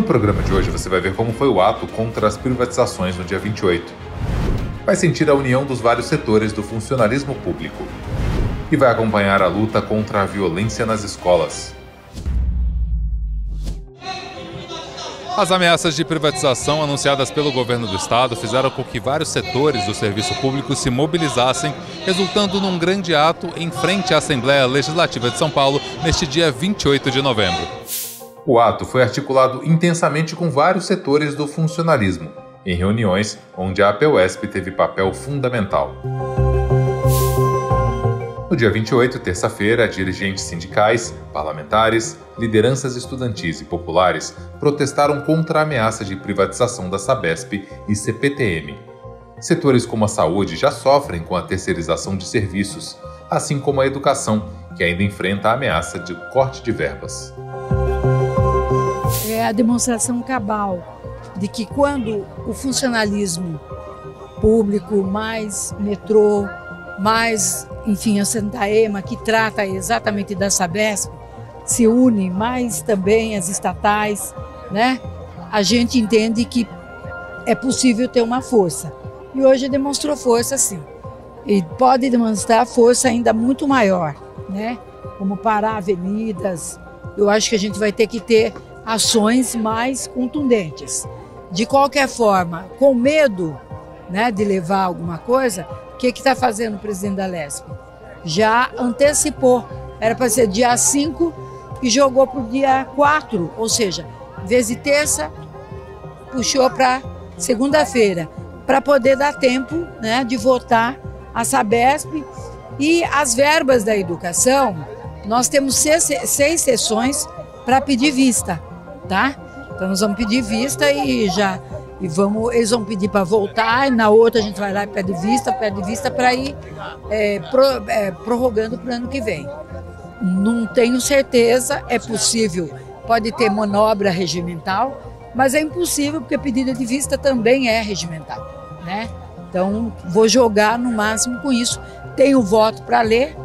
No programa de hoje você vai ver como foi o ato contra as privatizações no dia 28. Vai sentir a união dos vários setores do funcionalismo público. E vai acompanhar a luta contra a violência nas escolas. As ameaças de privatização anunciadas pelo governo do estado fizeram com que vários setores do serviço público se mobilizassem, resultando num grande ato em frente à Assembleia Legislativa de São Paulo neste dia 28 de novembro. O ato foi articulado intensamente com vários setores do funcionalismo, em reuniões onde a APUESP teve papel fundamental. No dia 28, terça-feira, dirigentes sindicais, parlamentares, lideranças estudantis e populares protestaram contra a ameaça de privatização da Sabesp e CPTM. Setores como a saúde já sofrem com a terceirização de serviços, assim como a educação, que ainda enfrenta a ameaça de corte de verbas. A demonstração cabal de que quando o funcionalismo público mais metrô, mais, enfim, a Santa Ema, que trata exatamente da Sabesp, se une mais também as estatais, né? A gente entende que é possível ter uma força. E hoje demonstrou força sim. E pode demonstrar força ainda muito maior, né? Como parar avenidas. Eu acho que a gente vai ter que ter ações mais contundentes. De qualquer forma, com medo né, de levar alguma coisa, que está fazendo o presidente da Lesp? Já antecipou. Era para ser dia 5 e jogou para o dia 4, ou seja, vez de terça, puxou para segunda-feira, para poder dar tempo né, de votar a Sabesp e as verbas da educação. Nós temos seis, seis sessões para pedir vista, tá? Então nós vamos pedir vista e já e vamos, eles vão pedir para voltar, e na outra a gente vai lá e pede vista, pede vista para ir é, pro, é, prorrogando para o ano que vem. Não tenho certeza, é possível, pode ter manobra regimental, mas é impossível porque pedido de vista também é regimental, né? Então vou jogar no máximo com isso. Tenho voto para ler,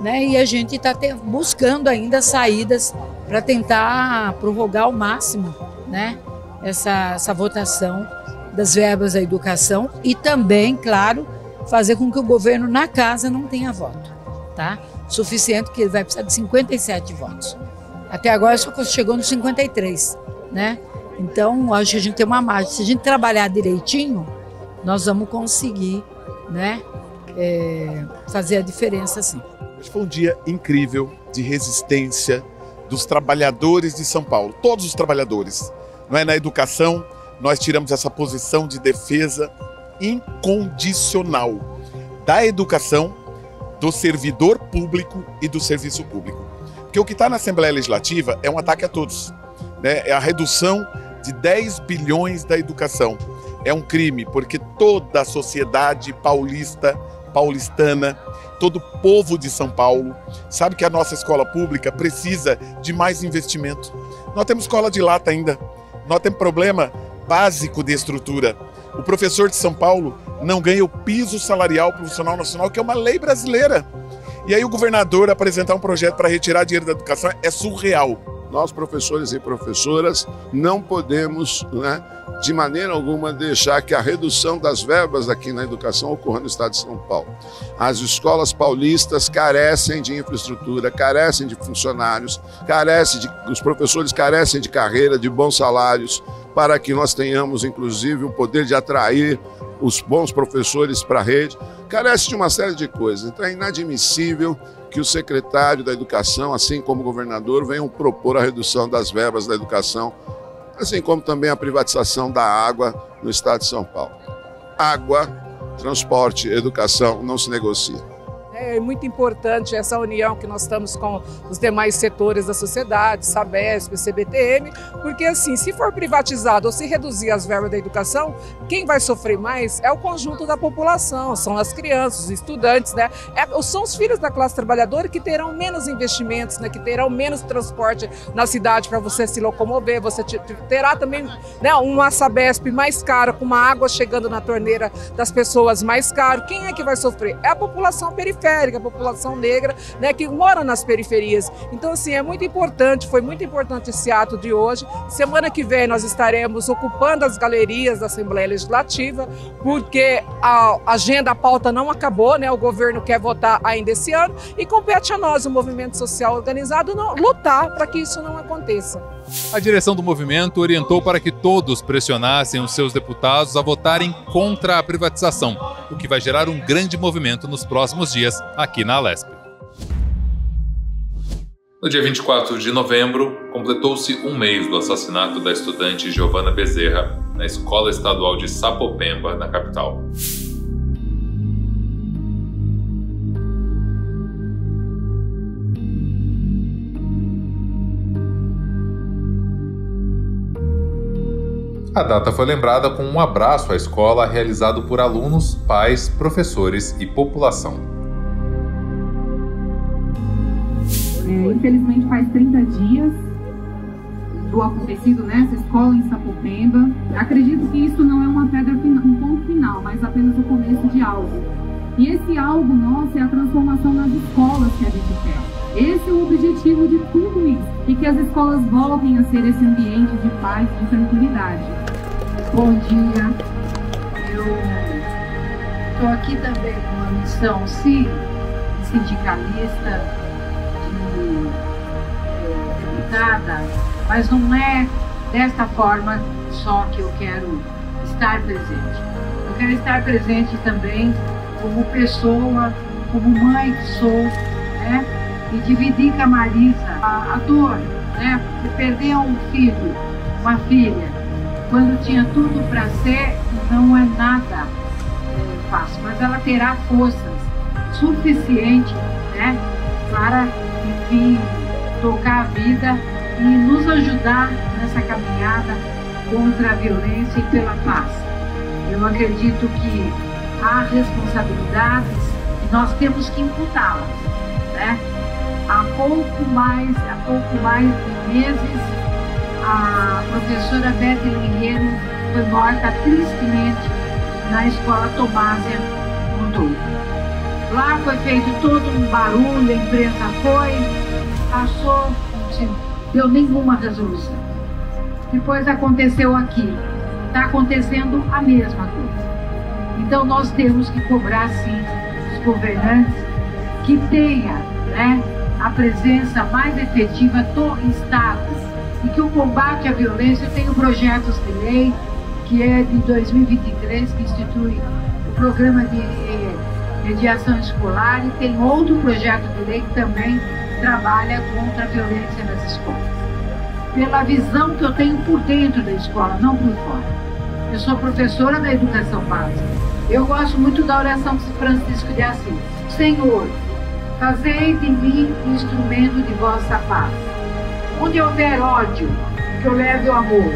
né? E a gente está buscando ainda saídas para tentar prorrogar ao máximo, né? essa, essa votação das verbas da educação e também, claro, fazer com que o governo na casa não tenha voto, tá? Suficiente que ele vai precisar de 57 votos. Até agora só chegou nos 53, né? Então, acho que a gente tem uma margem. Se a gente trabalhar direitinho, nós vamos conseguir, né, é, fazer a diferença sim. Foi um dia incrível de resistência dos trabalhadores de São Paulo, todos os trabalhadores não é? na educação, nós tiramos essa posição de defesa incondicional da educação, do servidor público e do serviço público. Porque o que está na Assembleia Legislativa é um ataque a todos. Né? É a redução de 10 bilhões da educação. É um crime, porque toda a sociedade paulista, paulistana, todo o povo de São Paulo sabe que a nossa escola pública precisa de mais investimento. Nós temos escola de lata ainda. Nós temos problema básico de estrutura. O professor de São Paulo não ganha o piso salarial profissional nacional, que é uma lei brasileira. E aí o governador apresentar um projeto para retirar dinheiro da educação é surreal. Nós, professores e professoras, não podemos, né, de maneira alguma, deixar que a redução das verbas aqui na educação ocorra no estado de São Paulo. As escolas paulistas carecem de infraestrutura, carecem de funcionários, carecem de, os professores carecem de carreira, de bons salários, para que nós tenhamos, inclusive, o poder de atrair os bons professores para a rede. Carece de uma série de coisas. Então é inadmissível que o secretário da Educação, assim como o governador, venham propor a redução das verbas da educação, assim como também a privatização da água no estado de São Paulo. Água, transporte, educação não se negocia. É muito importante essa união que nós estamos com os demais setores da sociedade, Sabesp, CBTM, porque assim, se for privatizado ou se reduzir as verbas da educação, quem vai sofrer mais é o conjunto da população, são as crianças, os estudantes, né? É, são os filhos da classe trabalhadora que terão menos investimentos, né? que terão menos transporte na cidade para você se locomover, você terá também né, uma Sabesp mais cara, com uma água chegando na torneira das pessoas mais caro. Quem é que vai sofrer? É a população periférica periférica, a população negra, né, que mora nas periferias. Então, assim, é muito importante, foi muito importante esse ato de hoje. Semana que vem nós estaremos ocupando as galerias da Assembleia Legislativa, porque a agenda, a pauta não acabou, né? O governo quer votar ainda esse ano e compete a nós, o movimento social organizado, lutar para que isso não aconteça. A direção do movimento orientou para que todos pressionassem os seus deputados a votarem contra a privatização, o que vai gerar um grande movimento nos próximos dias aqui na Alesp. No dia 24 de novembro, completou-se um mês do assassinato da estudante Giovana Bezerra na Escola Estadual de Sapopemba, na capital. A data foi lembrada com um abraço à escola realizado por alunos, pais, professores e população. É, infelizmente faz 30 dias do acontecido nessa escola em Sapopemba. Acredito que isso não é uma pedra, um ponto final, mas apenas o começo de algo. E esse algo nosso é a transformação nas escolas que a gente quer. Esse é o objetivo de tudo isso. E que as escolas voltem a ser esse ambiente de paz, de tranquilidade. Bom dia. Eu estou aqui também numa missão, sim, sindicalista, de é, deputada, mas não é desta forma só que eu quero estar presente. Eu quero estar presente também como pessoa, como mãe que sou, né? E dividir com a Marisa a, a dor, né? Porque perder um filho, uma filha, quando tinha tudo para ser, não é nada é, fácil, mas ela terá forças suficientes né, para, enfim, tocar a vida e nos ajudar nessa caminhada contra a violência e pela paz. Eu acredito que há responsabilidades e nós temos que imputá-las. Né? Há pouco mais, há pouco mais de meses, a professora Bethel Guerreiro foi morta tristemente na escola Tomásia Montouro. Lá foi feito todo um barulho, a imprensa foi, passou, não deu nenhuma resolução. Depois aconteceu aqui, está acontecendo a mesma coisa. Então nós temos que cobrar sim os governantes que tenha né, a presença mais efetiva do Estado e que o combate à violência tem projetos de lei que é de 2023, que institui o programa de mediação escolar e tem outro projeto de lei que também trabalha contra a violência nas escolas. Pela visão que eu tenho por dentro da escola, não por fora. Eu sou professora da educação básica. Eu gosto muito da oração de Francisco de Assis. Senhor, fazei de mim instrumento de vossa paz Onde houver ódio, que eu leve o amor.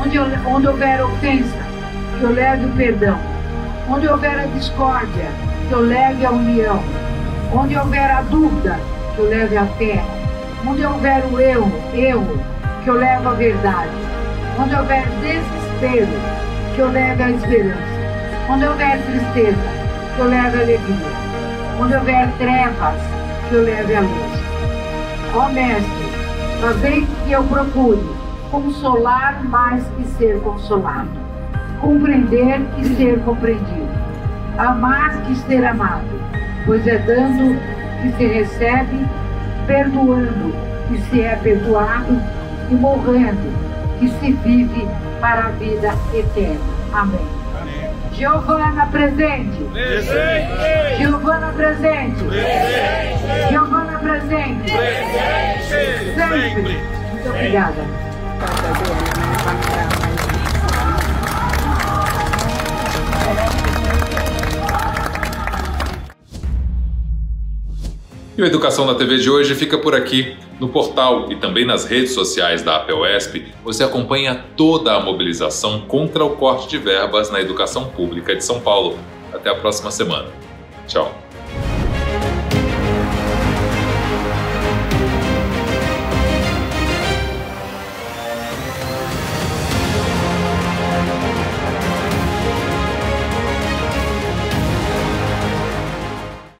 Onde, onde houver ofensa, que eu leve o perdão. Onde houver a discórdia, que eu leve a união. Onde houver a dúvida, que eu leve a fé. Onde houver o erro, erro, que eu leve a verdade. Onde houver desespero, que eu leve a esperança. Onde houver tristeza, que eu leve a alegria. Onde houver trevas, que eu leve a luz. Ó Mestre, Fazei que eu procure consolar mais que ser consolado, compreender que ser compreendido, amar que ser amado, pois é dando que se recebe, perdoando que se é perdoado e morrendo que se vive para a vida eterna. Amém. Giovana presente. Presente. Giovana presente. Presente. Giovana presente. Presente. Sempre. Muito obrigada. E o Educação na TV de hoje fica por aqui. No portal e também nas redes sociais da APOESP, você acompanha toda a mobilização contra o corte de verbas na educação pública de São Paulo. Até a próxima semana. Tchau.